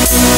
Thank